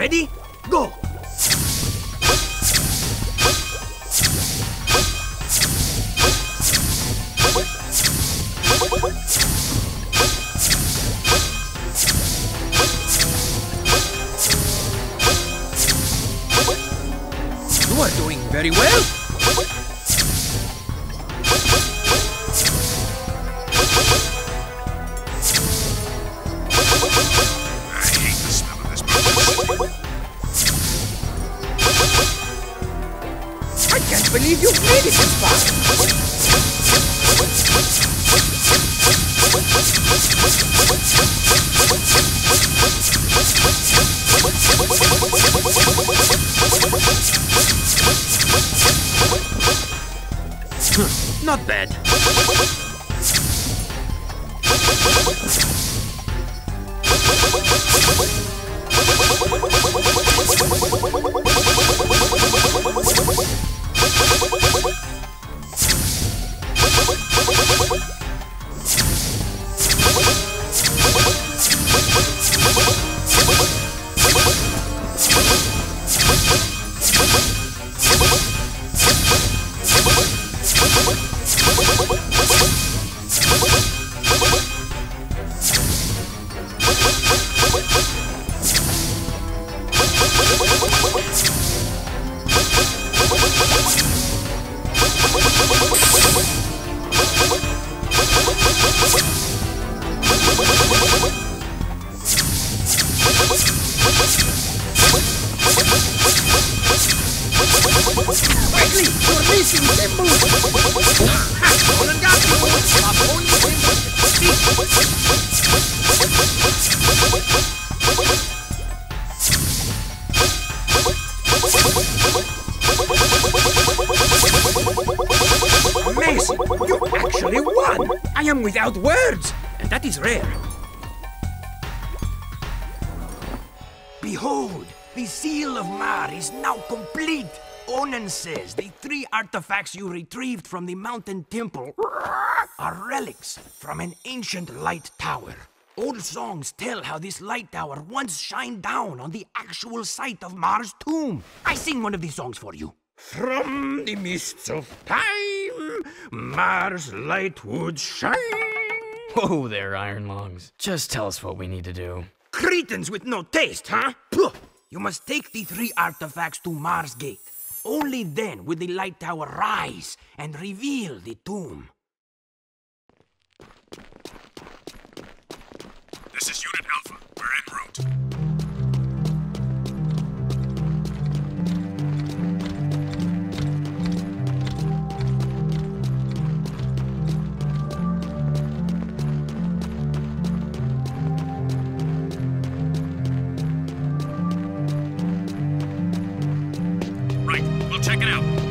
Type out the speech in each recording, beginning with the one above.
Ready? Go! You are doing very well. Believe you this. Not bad. Am without words, and that is rare. Behold, the seal of Mar is now complete. Onin says the three artifacts you retrieved from the mountain temple are relics from an ancient light tower. Old songs tell how this light tower once shined down on the actual site of Mar's tomb. I sing one of these songs for you. From the mists of time, Mars light would shine. Whoa there, Iron Lungs. Just tell us what we need to do. Cretans with no taste, huh? Puh. You must take the three artifacts to Mars Gate. Only then will the light tower rise and reveal the tomb. This is Unit Alpha. We're en route. Check it out.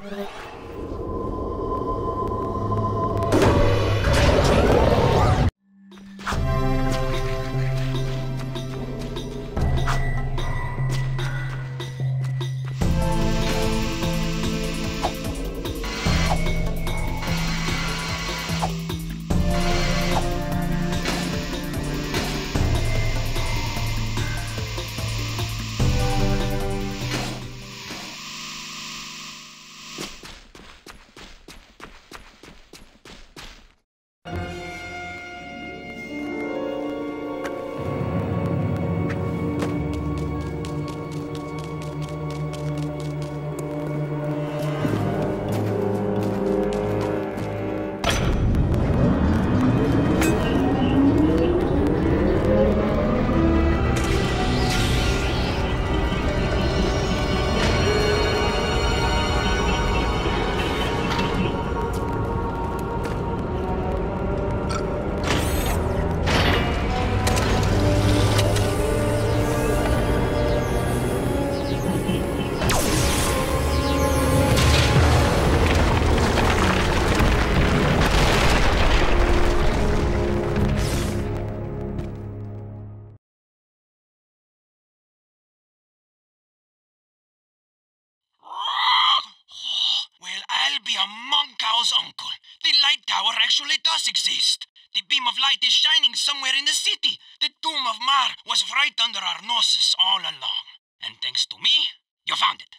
Well, actually does exist. The beam of light is shining somewhere in the city. The tomb of Mar was right under our noses all along. And thanks to me, you found it.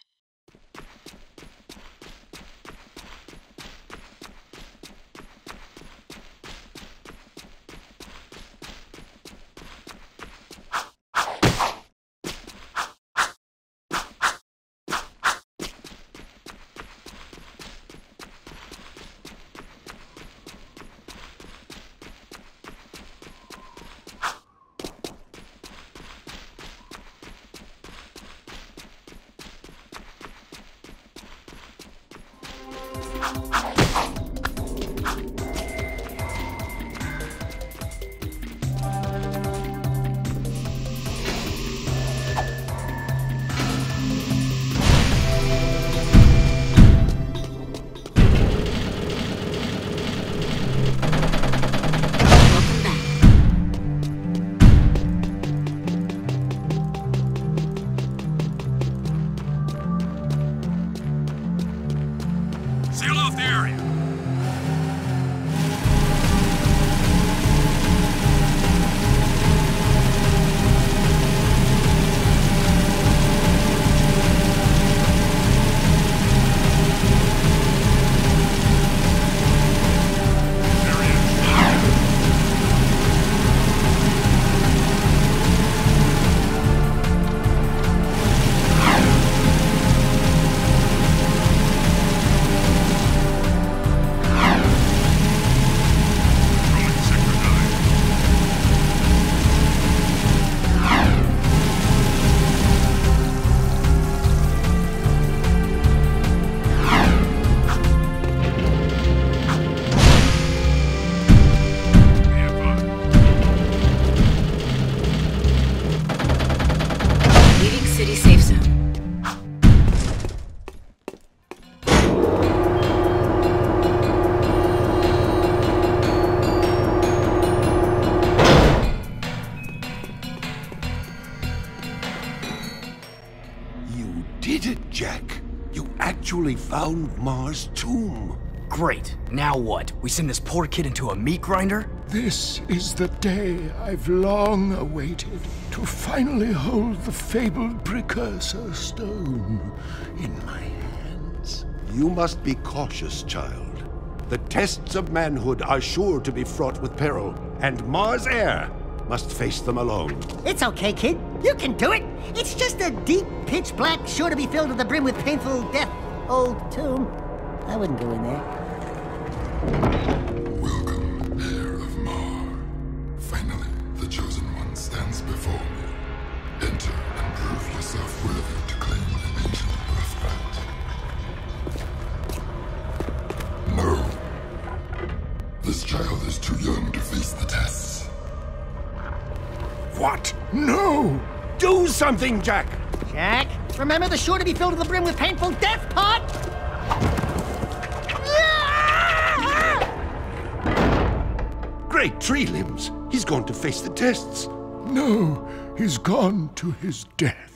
Did it, Jak. You actually found Mars' tomb. Great. Now what? We send this poor kid into a meat grinder? This is the day I've long awaited to finally hold the fabled precursor stone in my hands. You must be cautious, child. The tests of manhood are sure to be fraught with peril, and Mars heir must face them alone. It's okay, kid. You can do it. It's just a deep, pitch black, sure to be filled to the brim with painful death old tomb. I wouldn't go in there. Do something, Jak! Jak, remember the sure to be filled to the brim with painful death pot? Great tree limbs! He's gone to face the tests. No, he's gone to his death.